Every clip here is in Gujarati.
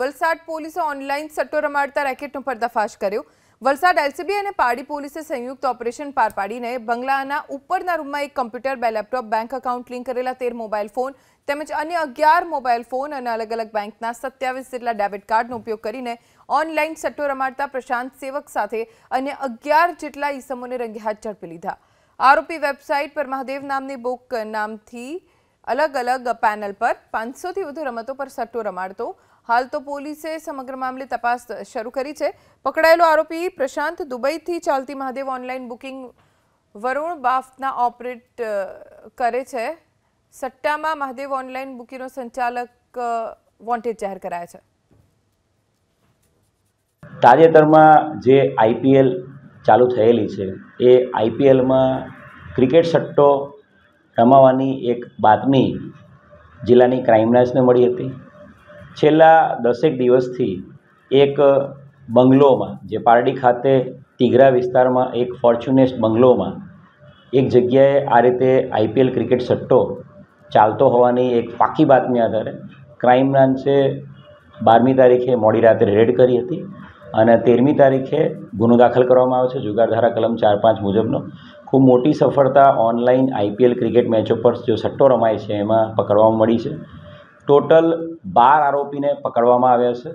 વલસાડ પોલીસે ઓનલાઈન સટ્ટો રમાડતા રેકેટનો પર્દાફાશ કર્યો. વલસાડ એલસીબી અને પાડી પોલીસે સંયુક્ત ઓપરેશન પાર પાડીને બંગલાના ઉપરના રૂમમાં એક કમ્પ્યુટર, બે લેપટોપ, બેંક અકાઉન્ટ લિંક કરેલા તેર મોબાઈલ ફોન તેમજ અન્ય અગિયાર મોબાઈલ ફોન અને અલગ અલગ બેંકના સત્યાવીસ જેટલા ડેબિટ કાર્ડનો ઉપયોગ કરીને ઓનલાઈન સટ્ટો રમાડતા પ્રશાંત સેવક સાથે અન્ય અગિયાર જેટલા ઈસમોને રંગે હાથ ઝડપી લીધા. આરોપી વેબસાઇટ પર મહાદેવ નામની બુક નામથી અલગ અલગ પેનલ પર પાંચસોથી વધુ રમતો પર સટ્ટો રમાડતો. હાલ તો પોલીસે સમગ્ર મામલે તપાસ શરૂ કરી છે. પકડાયેલો આરોપી પ્રશાંત દુબઈથી ચાલતી Mahadev online booking Varun Bafna operate કરે છે. સટ્ટામાં મહાદેવ ઓનલાઈન બુકિંગનો સંચાલક વોન્ટેડ જાહેર કરાયા છે. તાજેતરમાં જે આઈપીએલ ચાલુ થયેલી છે, એ આઈપીએલમાં ક્રિકેટ સટ્ટો રમાવાની એક બાતમી જિલ્લાની ક્રાઇમ બ્રાન્ચને મળી હતી. છેલ્લા દસેક દિવસથી એક બંગલોમાં, જે પારડી ખાતે તિઘરા વિસ્તારમાં એક ફોર્ચ્યુનેસ્ટ બંગલોમાં, એક જગ્યાએ આ રીતે આઈપીએલ ક્રિકેટ સટ્ટો ચાલતો હોવાની એક પાકી બાતમી આધારે ક્રાઇમ બ્રાન્ચે બારમી તારીખે મોડી રાત્રે રેડ કરી હતી. અને તેરમી તારીખે ગુનો દાખલ કરવામાં આવ્યો છે. જુગારધારા કલમ ચાર પાંચ મુજબનો. ખૂબ મોટી સફળતા ઓનલાઈન આઈપીએલ ક્રિકેટ મેચો પર જો સટ્ટો રમાય છે, એમાં પકડવામાં મળી છે. ટોટલ બાર આરોપીને પકડવામાં આવ્યા છે.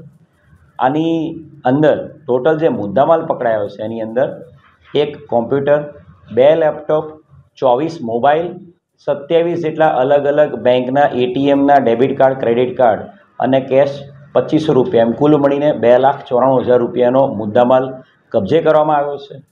આની અંદર ટોટલ જે મુદ્દામાલ પકડાયો છે, એની અંદર એક કોમ્પ્યુટર, બે લેપટોપ, ચોવીસ મોબાઈલ, સત્યાવીસ જેટલા અલગ અલગ બેંકના એટીએમના ડેબિટ કાર્ડ, ક્રેડિટ કાર્ડ અને કેશ પચીસો રૂપિયા એમ કુલ મળીને બે લાખ ચોરાણું હજાર રૂપિયાનો મુદ્દામાલ કબજે કરવામાં આવ્યો છે.